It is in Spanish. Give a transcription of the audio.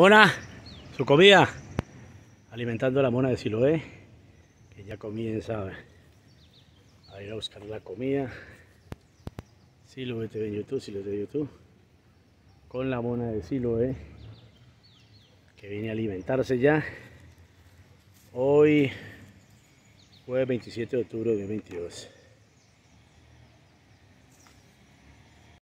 Mona, su comida. Alimentando a la mona de Siloé, que ya comienza a ir a buscar la comida. Siloé TV en YouTube, Siloé de YouTube. Con la mona de Siloé, que viene a alimentarse ya. Hoy, jueves 27 de octubre de 2022.